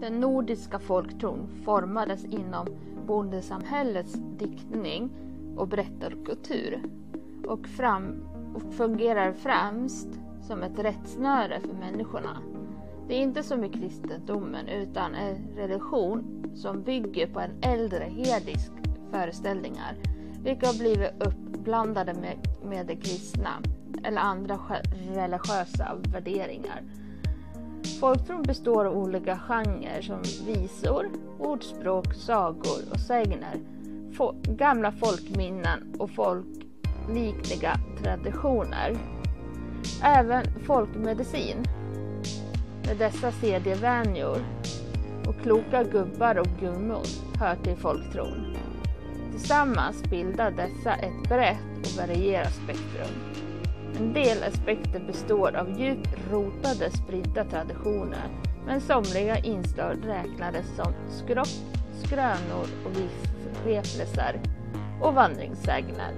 Den nordiska folktron formades inom bondesamhällets diktning och berättarkultur och, fram, och fungerar främst som ett rättsnöre för människorna. Det är inte som i kristendomen utan en religion som bygger på en äldre hedisk föreställningar vilka har blivit uppblandade med, med det kristna eller andra religiösa värderingar. Folktron består av olika genrer som visor, ordspråk, sagor och sägner, gamla folkminnen och folkliknande traditioner. Även folkmedicin med dessa sedjevänjor och kloka gubbar och gummor hör till folktron. Tillsammans bildar dessa ett brett och varierat spektrum. En del aspekter består av djupt rotade spridda traditioner men somliga inslag räknades som skropp, skrönor och vidskepelser och vandringssägner.